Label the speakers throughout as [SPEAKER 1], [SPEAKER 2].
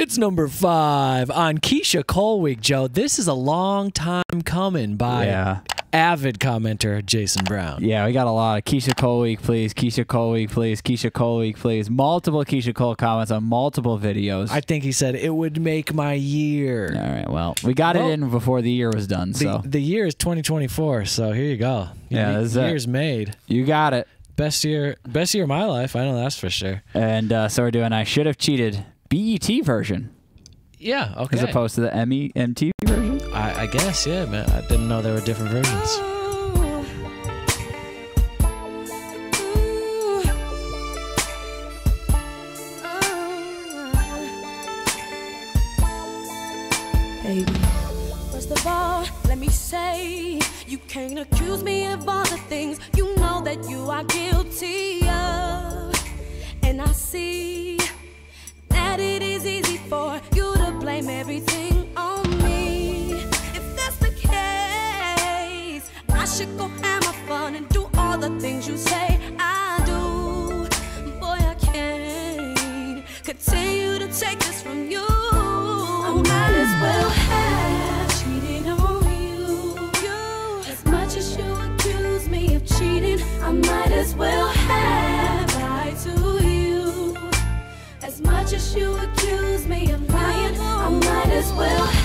[SPEAKER 1] It's number five on Keyshia Cole Week, Joe. This is a long time coming by
[SPEAKER 2] Yeah.
[SPEAKER 1] avid commenter Jason Brown.
[SPEAKER 2] Yeah, we got a lot of Keyshia Cole week, please. Keyshia Cole week, please. Keyshia Cole week, please. Multiple Keyshia Cole comments on multiple videos.
[SPEAKER 1] I think he said it would make my year.
[SPEAKER 2] All right, well, we got
[SPEAKER 1] Well,
[SPEAKER 2] it in before the year was done,
[SPEAKER 1] The,
[SPEAKER 2] so
[SPEAKER 1] the year is 2024, so here you go.
[SPEAKER 2] Yeah,
[SPEAKER 1] the
[SPEAKER 2] it.
[SPEAKER 1] year's made.
[SPEAKER 2] you got it.
[SPEAKER 1] Best year, best year of my life. I know that's for sure.
[SPEAKER 2] And uh, so we're doing I should have cheated BET version
[SPEAKER 1] Yeah, okay.
[SPEAKER 2] as opposed to the ME MTV version.
[SPEAKER 1] I, I guess, yeah, man. I didn't know there were different versions.
[SPEAKER 3] baby. First of all, let me say, you can't accuse me of all the things you know that you are guilty of. And I see As you accuse me of lying, I might as well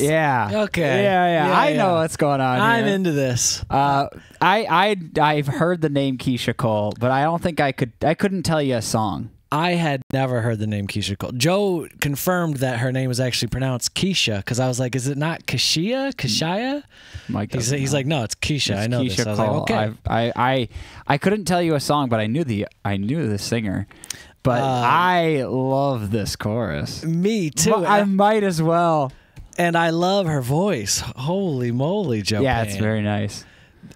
[SPEAKER 2] Yeah.
[SPEAKER 1] Okay.
[SPEAKER 2] Yeah, yeah.
[SPEAKER 1] Yeah,
[SPEAKER 2] I know what's going on.
[SPEAKER 1] I'm
[SPEAKER 2] here.
[SPEAKER 1] into this.
[SPEAKER 2] Uh, I I I've heard the name Keyshia Cole, but I don't think I could. I couldn't tell you a song.
[SPEAKER 1] I had never heard the name Keyshia Cole. Joe confirmed that her name was actually pronounced Keyshia because I was like, "Is it not Kashia? Kashia?"
[SPEAKER 2] Mike
[SPEAKER 1] He's, he's like, "No, it's Keyshia.
[SPEAKER 2] It's
[SPEAKER 1] I know
[SPEAKER 2] Keyshia
[SPEAKER 1] this." I was
[SPEAKER 2] Cole.
[SPEAKER 1] like, "Okay."
[SPEAKER 2] I've- I I I couldn't tell you a song, but I knew the I knew the singer. But
[SPEAKER 1] Uh,
[SPEAKER 2] I love this chorus.
[SPEAKER 1] Me too.
[SPEAKER 2] I might as well.
[SPEAKER 1] And I love her voice. Holy moly, Joe!
[SPEAKER 2] Yeah, it's very nice.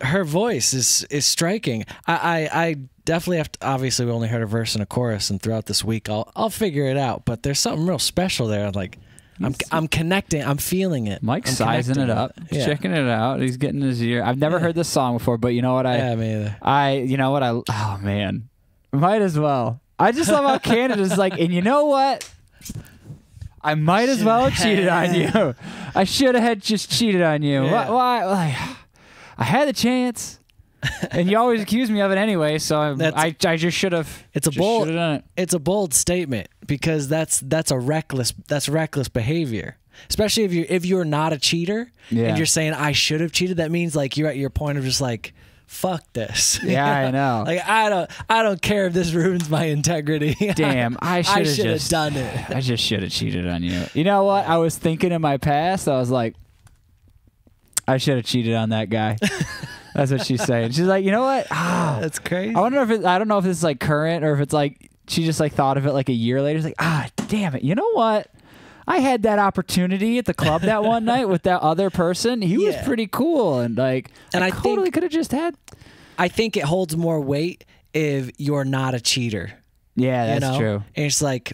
[SPEAKER 1] her voice is is striking. I, I I definitely have to. Obviously, we only heard a verse and a chorus, and throughout this week, I'll I'll figure it out. But there's something real special there. Like I'm I'm connecting. I'm feeling it.
[SPEAKER 2] Mike's
[SPEAKER 1] I'm
[SPEAKER 2] sizing it up,
[SPEAKER 1] Yeah.
[SPEAKER 2] checking it out. He's getting his ear. I've never
[SPEAKER 1] Yeah.
[SPEAKER 2] heard this song before, but you know what? I
[SPEAKER 1] yeah, me either.
[SPEAKER 2] I you know what I oh man, might as well. I just love how Canada's like, and you know what? I might as well have cheated on you. I should have had just cheated on you.
[SPEAKER 1] Yeah.
[SPEAKER 2] Why? why like, I had the chance, and you always accuse me of it anyway. So I'm, I I just should have.
[SPEAKER 1] It's a bold-
[SPEAKER 2] it.
[SPEAKER 1] It's a bold statement because that's that's a reckless that's reckless behavior. Especially if you if you're not a cheater
[SPEAKER 2] Yeah.
[SPEAKER 1] and you're saying I should have cheated, that means like you're at your point of just like fuck this.
[SPEAKER 2] Yeah, I know.
[SPEAKER 1] Like I don't I don't care if this ruins my integrity.
[SPEAKER 2] Damn, I should have just
[SPEAKER 1] done it.
[SPEAKER 2] I just should have cheated on you. You know what? I was thinking in my past. I was like, I should have cheated on that guy. That's what she's saying. She's like, you know what? Ah,
[SPEAKER 1] That's crazy.
[SPEAKER 2] I wonder if it, I don't know if this is like current or if it's like she just like thought of it like a year later. She's like, ah, damn it. You know what? I had that opportunity at the club that one night with that other person. He was pretty cool and like,
[SPEAKER 1] And I
[SPEAKER 2] totally could have just had.
[SPEAKER 1] I think it holds more weight if you're not a cheater.
[SPEAKER 2] Yeah,
[SPEAKER 1] you
[SPEAKER 2] that's
[SPEAKER 1] know?
[SPEAKER 2] true.
[SPEAKER 1] And it's like,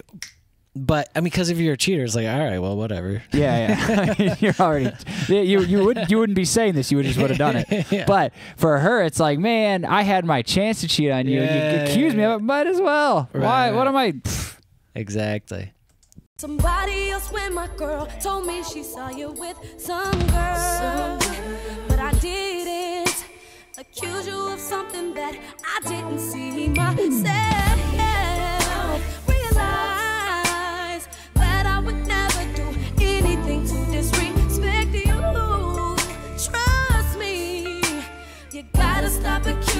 [SPEAKER 1] but I mean, because if you're a cheater, it's like, all right, well, whatever.
[SPEAKER 2] Yeah, yeah. You're already yeah, you you would you wouldn't be saying this. You would just would have done it.
[SPEAKER 1] Yeah.
[SPEAKER 2] But for her, it's like, man, I had my chance to cheat on you.
[SPEAKER 1] Yeah,
[SPEAKER 2] you accuse
[SPEAKER 1] yeah,
[SPEAKER 2] me of it. Might as well. Why?
[SPEAKER 1] Right,
[SPEAKER 2] What am I? pff,
[SPEAKER 1] Exactly.
[SPEAKER 3] Somebody else when my girl told me she saw you with some girl. But I didn't accuse you of something that I didn't see myself. Realize that I would never do anything to disrespect you. Trust me, you gotta stop accusing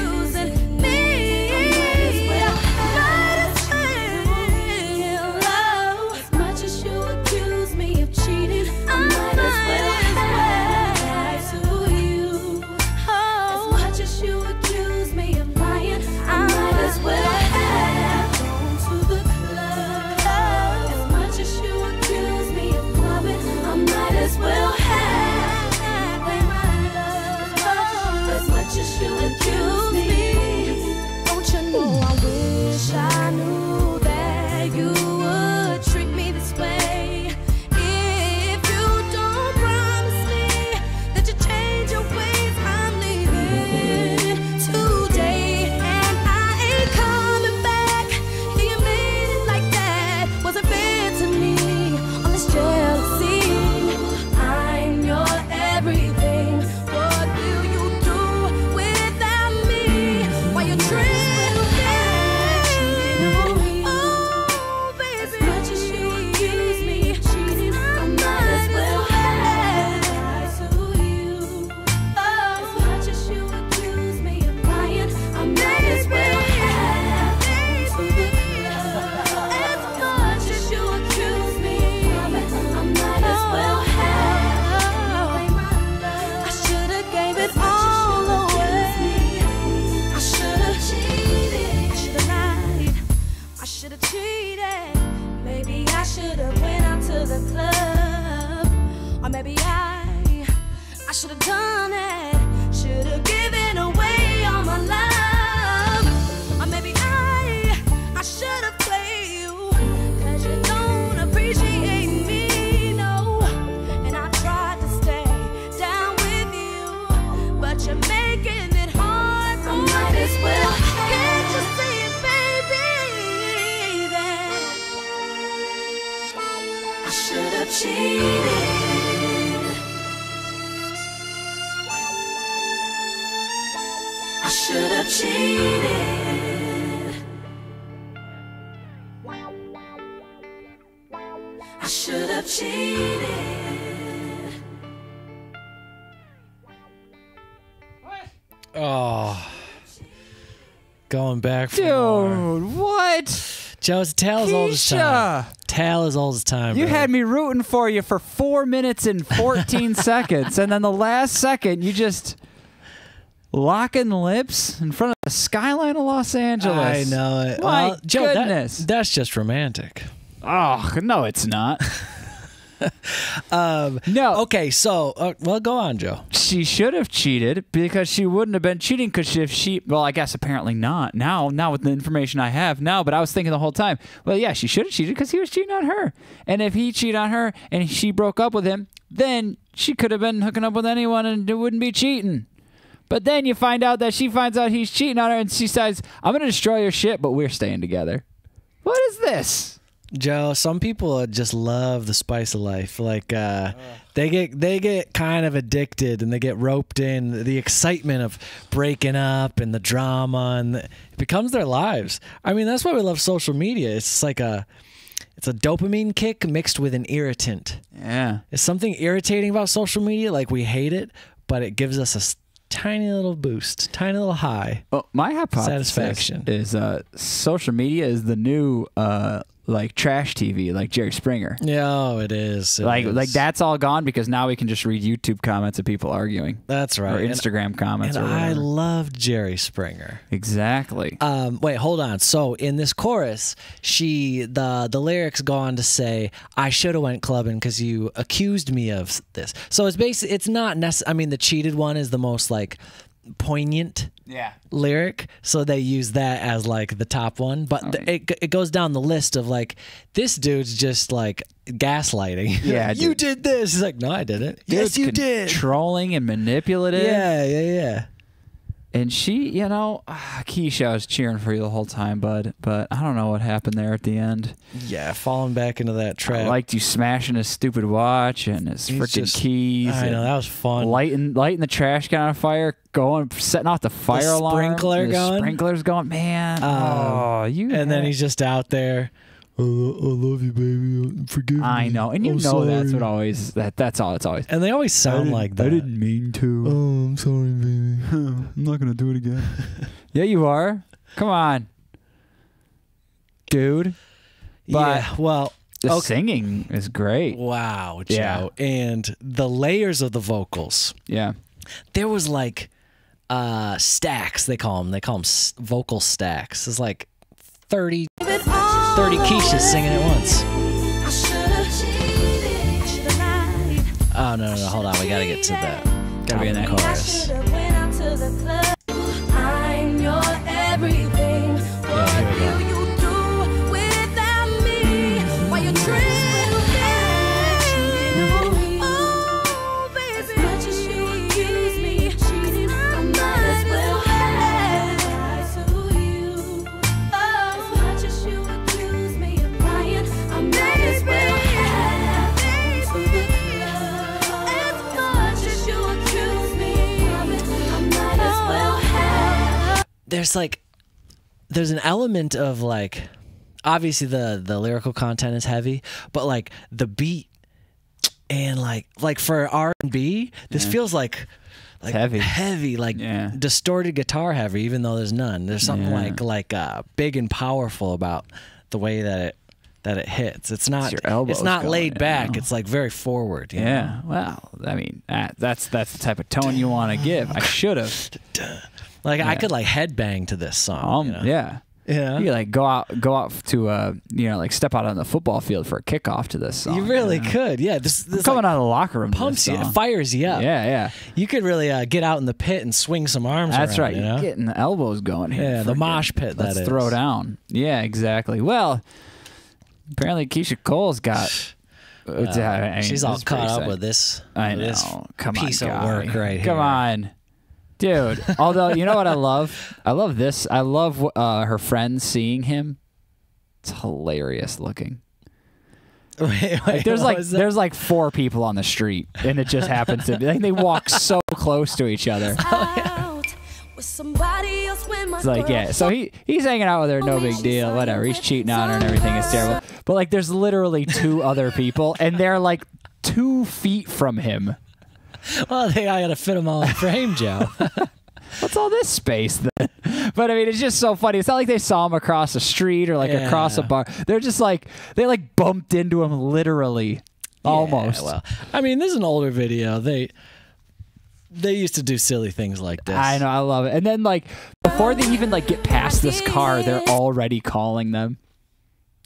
[SPEAKER 1] Oh. Going back for more.
[SPEAKER 2] Dude, what?
[SPEAKER 1] Joe's tale as old as time. Tale as old as time.
[SPEAKER 2] you
[SPEAKER 1] brother.
[SPEAKER 2] had me rooting for you for four minutes and 14 seconds, and then the last second, you just locking lips in front of the skyline of Los Angeles.
[SPEAKER 1] I know it.
[SPEAKER 2] My
[SPEAKER 1] well, Joe, that-
[SPEAKER 2] goodness.
[SPEAKER 1] that's just romantic.
[SPEAKER 2] Oh, no, it's not.
[SPEAKER 1] Um,
[SPEAKER 2] No.
[SPEAKER 1] okay, so uh, well, go on, Joe.
[SPEAKER 2] she should have cheated because she wouldn't have been cheating because if she well i guess apparently not now now with the information i have now but i was thinking the whole time well yeah she should have cheated because he was cheating on her and if he cheated on her and she broke up with him then she could have been hooking up with anyone and it wouldn't be cheating but then you find out that she finds out he's cheating on her and she says i'm gonna destroy your shit but we're staying together what is this
[SPEAKER 1] Joe, some people just love the spice of life. Like uh, they get they get kind of addicted and they get roped in the excitement of breaking up and the drama and it becomes their lives. I mean, that's why we love social media. It's like a it's a dopamine kick mixed with an irritant.
[SPEAKER 2] yeah
[SPEAKER 1] Is something irritating about social media? Like we hate it, but it gives us a tiny little boost, tiny little high.
[SPEAKER 2] Well, my hypothesis
[SPEAKER 1] Satisfaction.
[SPEAKER 2] is uh, social media is the new uh, like trash TV, like Jerry Springer.
[SPEAKER 1] Yeah, oh, it is. It
[SPEAKER 2] Like
[SPEAKER 1] is.
[SPEAKER 2] like that's all gone because now we can just read YouTube comments of people arguing
[SPEAKER 1] That's right.
[SPEAKER 2] or
[SPEAKER 1] And-
[SPEAKER 2] Instagram comments
[SPEAKER 1] and I love Jerry Springer.
[SPEAKER 2] exactly.
[SPEAKER 1] Um, wait, hold on. So in this chorus, she the the lyrics go on to say, "I should have went clubbing because you accused me of this." So it's basically it's not necessary. I mean, the cheated one is the most like poignant
[SPEAKER 2] yeah.
[SPEAKER 1] lyric, so they use that as like the top one. But the, it it goes down the list of like this dude's just like gaslighting.
[SPEAKER 2] Yeah,
[SPEAKER 1] you
[SPEAKER 2] dude.
[SPEAKER 1] did this. He's like, no, I didn't. yes, you did.
[SPEAKER 2] trolling and manipulative.
[SPEAKER 1] Yeah, yeah, yeah.
[SPEAKER 2] And she, you know, ah, Keyshia was cheering for you the whole time, bud. But I don't know what happened there at the end.
[SPEAKER 1] Yeah, falling back into that trap.
[SPEAKER 2] I liked you smashing his stupid watch and his
[SPEAKER 1] He's
[SPEAKER 2] freaking
[SPEAKER 1] just-
[SPEAKER 2] keys.
[SPEAKER 1] I know that was fun.
[SPEAKER 2] lighting lighting the trash can on fire, going setting off the fire alarm,
[SPEAKER 1] sprinkler
[SPEAKER 2] the
[SPEAKER 1] going.
[SPEAKER 2] sprinklers going. Man,
[SPEAKER 1] Um,
[SPEAKER 2] oh, you.
[SPEAKER 1] and then he's just out there. I, love you, baby. Forgive me.
[SPEAKER 2] I know, and you
[SPEAKER 1] I'm
[SPEAKER 2] know that's what always that that's all. It's always.
[SPEAKER 1] And they always sound like that.
[SPEAKER 2] I didn't mean to.
[SPEAKER 1] Oh, I'm sorry, baby.
[SPEAKER 2] I'm not gonna do it again. yeah, you are. Come on, dude. But-
[SPEAKER 1] yeah. Well.
[SPEAKER 2] The
[SPEAKER 1] Okay.
[SPEAKER 2] singing is great.
[SPEAKER 1] Wow, Joe.
[SPEAKER 2] Yeah.
[SPEAKER 1] And the layers of the vocals.
[SPEAKER 2] Yeah.
[SPEAKER 1] There was like uh stacks. They call them. They call them vocal stacks. It's like 30, 30 Keyshias singing at once.
[SPEAKER 3] I should've cheated. I should've lied.
[SPEAKER 1] Oh no, no, no. Hold on. We gotta get to that.
[SPEAKER 2] Gotta be in that
[SPEAKER 3] Maybe
[SPEAKER 1] chorus. There's like there's an element of like obviously the the lyrical content is heavy but like the beat and like like for r&b this feels like like
[SPEAKER 2] heavy.
[SPEAKER 1] heavy like
[SPEAKER 2] Yeah.
[SPEAKER 1] distorted guitar heavy even though there's none there's something
[SPEAKER 2] Yeah.
[SPEAKER 1] like like uh big and powerful about the way that it that it hits it's not
[SPEAKER 2] your
[SPEAKER 1] it's not laid back it's like very forward you know?
[SPEAKER 2] Yeah. Well, I mean, that, that's that's the type of tone you want to give. I should have.
[SPEAKER 1] Like I could like headbang to this song
[SPEAKER 2] Um.
[SPEAKER 1] you know?
[SPEAKER 2] Yeah.
[SPEAKER 1] Yeah.
[SPEAKER 2] You could, like go out, go out to uh, you know, like step out on the football field for a kickoff to this song.
[SPEAKER 1] You really
[SPEAKER 2] know?
[SPEAKER 1] could. Yeah. This, this
[SPEAKER 2] coming
[SPEAKER 1] like,
[SPEAKER 2] out of the locker room.
[SPEAKER 1] pumps
[SPEAKER 2] this
[SPEAKER 1] you,
[SPEAKER 2] song.
[SPEAKER 1] fires you up.
[SPEAKER 2] Yeah, yeah.
[SPEAKER 1] You could really uh, get out in the pit and swing some arms.
[SPEAKER 2] That's
[SPEAKER 1] around,
[SPEAKER 2] right.
[SPEAKER 1] You know?
[SPEAKER 2] getting the elbows going here.
[SPEAKER 1] Yeah, the mosh pit, that
[SPEAKER 2] Let's
[SPEAKER 1] is.
[SPEAKER 2] throw down. Yeah, exactly. Well, apparently Keyshia Cole's got.
[SPEAKER 1] Uh,
[SPEAKER 2] I mean,
[SPEAKER 1] she's all caught up
[SPEAKER 2] exciting.
[SPEAKER 1] with this.
[SPEAKER 2] I know.
[SPEAKER 1] this
[SPEAKER 2] Come
[SPEAKER 1] piece
[SPEAKER 2] on,
[SPEAKER 1] of
[SPEAKER 2] guy.
[SPEAKER 1] work right
[SPEAKER 2] Come
[SPEAKER 1] here.
[SPEAKER 2] on, dude. Although you know what I love, I love this. I love uh, her friends seeing him. It's hilarious looking.
[SPEAKER 1] Wait, wait,
[SPEAKER 2] Like, there's
[SPEAKER 1] what
[SPEAKER 2] like
[SPEAKER 1] was that?
[SPEAKER 2] there's like four people on the street, and it just happens to be like they walk so close to each other.
[SPEAKER 3] out with somebody else when my
[SPEAKER 2] It's like, yeah. So he he's hanging out with her, no big deal, whatever. He's cheating on her and everything is terrible. But like, there's literally two other people, and they're like two feet from him.
[SPEAKER 1] Well, they I gotta fit them all in frame, Joe.
[SPEAKER 2] What's all this space then? But I mean, it's just so funny. It's not like they saw him across the street or like across a bar. They're just like they like bumped into him literally, almost.
[SPEAKER 1] Well, I mean, this is an older video. They they used to do silly things like this.
[SPEAKER 2] I know, I love it. And then like before they even like get past this car, they're already calling them.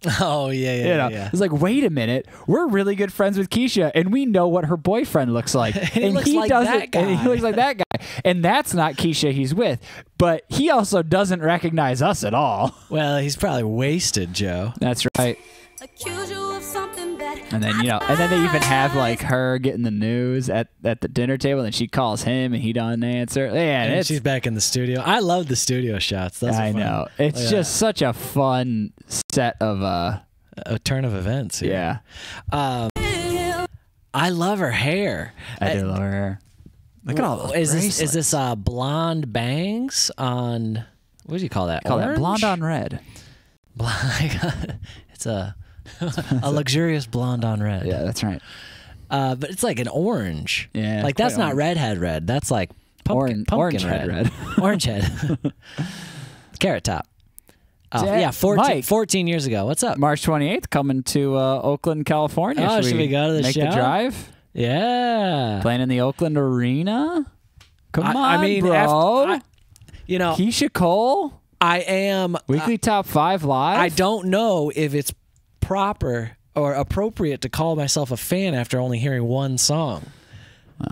[SPEAKER 1] Oh yeah, yeah,
[SPEAKER 2] You know,
[SPEAKER 1] yeah.
[SPEAKER 2] it's like, wait a minute, we're really good friends with Keyshia, and we know what her boyfriend looks like, and
[SPEAKER 1] he looks like
[SPEAKER 2] doesn't,
[SPEAKER 1] that
[SPEAKER 2] and he looks like that guy, and that's not Keyshia he's with, but he also doesn't recognize us at all.
[SPEAKER 1] Well, he's probably wasted, Joe.
[SPEAKER 2] That's right. And then you know, and then they even have like her getting the news at, at the dinner table, and she calls him, and he doesn't answer. Yeah,
[SPEAKER 1] And
[SPEAKER 2] it's
[SPEAKER 1] she's back in the studio. I love the studio shots. That's
[SPEAKER 2] I know it's
[SPEAKER 1] Look at
[SPEAKER 2] just such a fun set of uh
[SPEAKER 1] a turn of events. Here.
[SPEAKER 2] yeah.
[SPEAKER 1] Um, I love her hair.
[SPEAKER 2] I do love her. hair. Look at all those
[SPEAKER 1] Is this is this uh blonde bangs on? What do you call that?
[SPEAKER 2] Call that blonde on red.
[SPEAKER 1] Blonde. it's a a luxurious blonde on red.
[SPEAKER 2] Yeah, that's right.
[SPEAKER 1] Uh, but it's like an orange.
[SPEAKER 2] Yeah,
[SPEAKER 1] Like that's not
[SPEAKER 2] orange.
[SPEAKER 1] redhead red. That's like pumpkin,
[SPEAKER 2] Oran-
[SPEAKER 1] pumpkin
[SPEAKER 2] orange
[SPEAKER 1] red.
[SPEAKER 2] red.
[SPEAKER 1] orange head. Carrot top. Oh,
[SPEAKER 2] Jack-
[SPEAKER 1] yeah, 14,
[SPEAKER 2] Mike.
[SPEAKER 1] 14 years ago. What's up?
[SPEAKER 2] March 28th, coming to uh, Oakland, California.
[SPEAKER 1] Oh, should we go to the show?
[SPEAKER 2] make
[SPEAKER 1] show?
[SPEAKER 2] the drive?
[SPEAKER 1] Yeah.
[SPEAKER 2] Playing in the Oakland Arena? Come
[SPEAKER 1] I,
[SPEAKER 2] on,
[SPEAKER 1] I mean,
[SPEAKER 2] bro.
[SPEAKER 1] after- I- you know,
[SPEAKER 2] Keyshia Cole,
[SPEAKER 1] I am.
[SPEAKER 2] weekly top five live.
[SPEAKER 1] I don't know if it's proper or appropriate to call myself a fan after only hearing one song.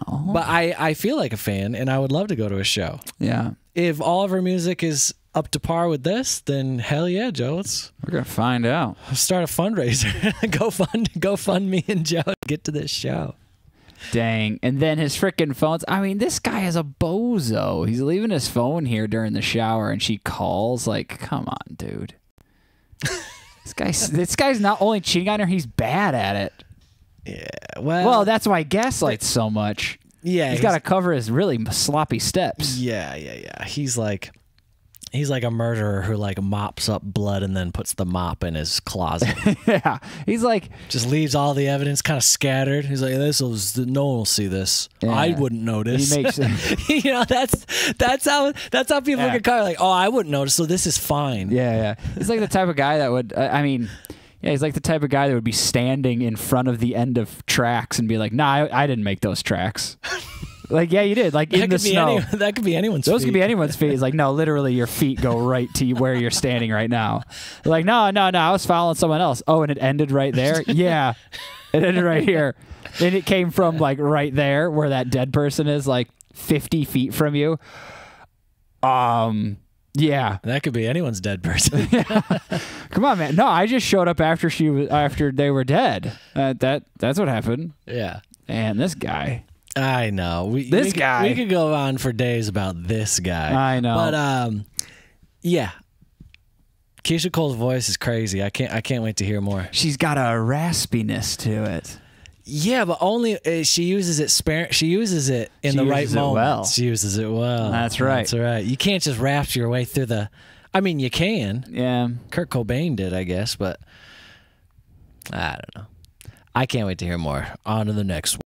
[SPEAKER 2] Well,
[SPEAKER 1] But I, I feel like a fan, and I would love to go to a show.
[SPEAKER 2] yeah,
[SPEAKER 1] If all of her music is up to par with this, then hell yeah, Joe. Let's
[SPEAKER 2] we're gonna find out.
[SPEAKER 1] start a fundraiser. go fund, go fund me and Joe to get to this show.
[SPEAKER 2] Dang. And then his freaking phones. I mean, this guy is a bozo. He's leaving his phone here during the shower and she calls. Like, come on, dude. this guy's this guy's not only cheating on her, he's bad at it.
[SPEAKER 1] Yeah. Well,
[SPEAKER 2] Well, that's why he gaslights so much.
[SPEAKER 1] yeah.
[SPEAKER 2] he's got to cover his really sloppy steps.
[SPEAKER 1] Yeah, yeah, yeah. He's like he's like a murderer who like mops up blood and then puts the mop in his closet.
[SPEAKER 2] yeah. He's like,
[SPEAKER 1] Just leaves all the evidence kind of scattered. He's like, "This will no one will see this. I wouldn't notice."
[SPEAKER 2] he makes
[SPEAKER 1] you know, that's that's how that's how people
[SPEAKER 2] Yeah.
[SPEAKER 1] get caught. Like, oh, I wouldn't notice, so this is fine.
[SPEAKER 2] Yeah, yeah. He's like the type of guy that would. I I mean, yeah, he's like the type of guy that would be standing in front of the end of tracks and be like, "Nah, I, I didn't make those tracks." like, yeah, you did. Like
[SPEAKER 1] that
[SPEAKER 2] in the snow.
[SPEAKER 1] any, that could be anyone's. Feet.
[SPEAKER 2] Those could be anyone's feet. He's like, no, literally, your feet go right to where you're standing right now. Like, no, no, no, I was following someone else. Oh, and it ended right there. yeah, it ended right here, and it came from like right there where that dead person is, like 50 feet from you. Um. Yeah,
[SPEAKER 1] That could be anyone's dead person.
[SPEAKER 2] Come on, man. No, I just showed up after she was after they were dead. Uh, that that's what happened.
[SPEAKER 1] yeah.
[SPEAKER 2] And this guy.
[SPEAKER 1] I know. We,
[SPEAKER 2] This
[SPEAKER 1] we could-
[SPEAKER 2] guy.
[SPEAKER 1] we could go on for days about this guy.
[SPEAKER 2] I know.
[SPEAKER 1] But um, yeah. Keyshia Cole's voice is crazy. I can't. I can't wait to hear more.
[SPEAKER 2] She's got a raspiness to it.
[SPEAKER 1] Yeah, but only uh, she uses it spare. She uses it in
[SPEAKER 2] She
[SPEAKER 1] the right moment.
[SPEAKER 2] well.
[SPEAKER 1] She uses it well.
[SPEAKER 2] That's right.
[SPEAKER 1] That's right. You can't just rap your way through the. I mean, you can.
[SPEAKER 2] Yeah.
[SPEAKER 1] Kurt Cobain did, I guess, but I don't know. I can't wait to hear more. On to the next one.